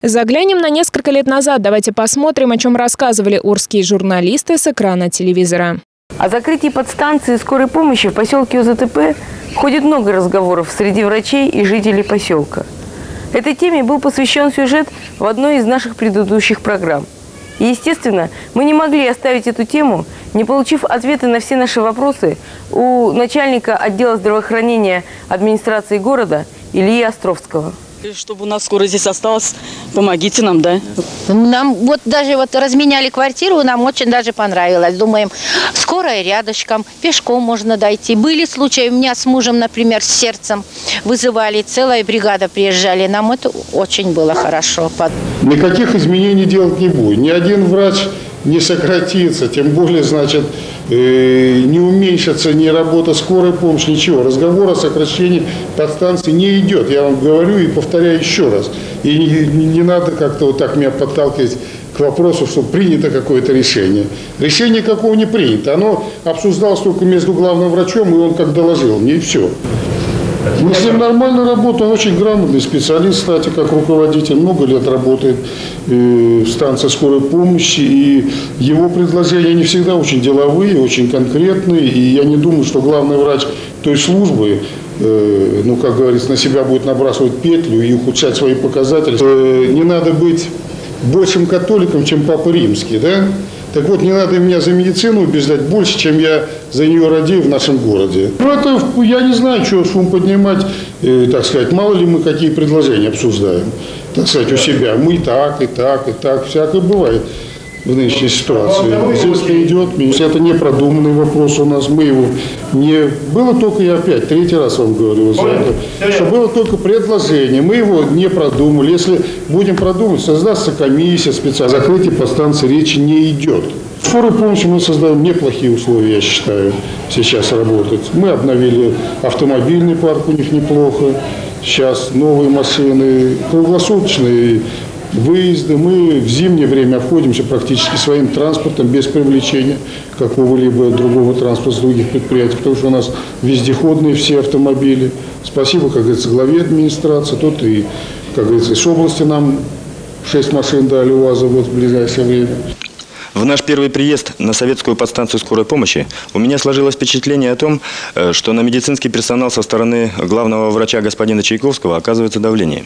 Заглянем на несколько лет назад. Давайте посмотрим, о чем рассказывали урские журналисты с экрана телевизора. О закрытии подстанции скорой помощи в поселке УЗТП ходит много разговоров среди врачей и жителей поселка. Этой теме был посвящен сюжет в одной из наших предыдущих программ. И, естественно, мы не могли оставить эту тему, не получив ответы на все наши вопросы у начальника отдела здравоохранения администрации города Ильи Островского. Чтобы у нас скоро здесь осталось, помогите нам, да? Нам вот даже вот разменяли квартиру, нам очень даже понравилось. Думаем, скорая рядышком, пешком можно дойти. Были случаи, у меня с мужем, например, с сердцем вызывали, целая бригада приезжали. Нам это очень было хорошо. Никаких изменений делать не будет. Ни один врач не сократится, тем более, значит, э, не уменьшится ни работа скорой помощи, ничего. Разговор о сокращении подстанции не идет. Я вам говорю и повторяю еще раз. И не, не, не надо как-то вот так меня подталкивать к вопросу, что принято какое-то решение. Решение какого не принято. Оно обсуждалось только между главным врачом, и он как доложил мне, и все. Мы с ним нормально работаем, очень грамотный специалист, кстати, как руководитель, много лет работает э, в станции скорой помощи, и его предложения не всегда очень деловые, очень конкретные, и я не думаю, что главный врач той службы э, ну, как говорится, на себя будет набрасывать петлю и ухудшать свои показатели. Э, не надо быть большим католиком, чем Папа Римский, да? Так вот, не надо меня за медицину убеждать больше, чем я за нее радею в нашем городе. Ну, это, я не знаю, что шум поднимать, э, так сказать, мало ли мы какие предложения обсуждаем, так сказать, у себя. Мы и так, и так, и так, всякое бывает в нынешней ситуации. Не идет, это не продуманный вопрос у нас, мы его не... Было только, я опять, третий раз вам говорю за это, что было только предложение, мы его не продумали. Если будем продумать, создастся комиссия специально. Закрытие по станции речи не идет. Скорой помощи мы создаем неплохие условия, я считаю, сейчас работать. Мы обновили автомобильный парк у них неплохо. Сейчас новые машины, круглосуточные выезды. Мы в зимнее время обходимся практически своим транспортом без привлечения какого-либо другого транспорта с других предприятий, потому что у нас вездеходные все автомобили. Спасибо, как говорится, главе администрации, тот и, как говорится, из области нам шесть машин дали УАЗа вот в ближайшее время. В наш первый приезд на советскую подстанцию скорой помощи у меня сложилось впечатление о том, э, что на медицинский персонал со стороны главного врача господина Чайковского оказывается давление.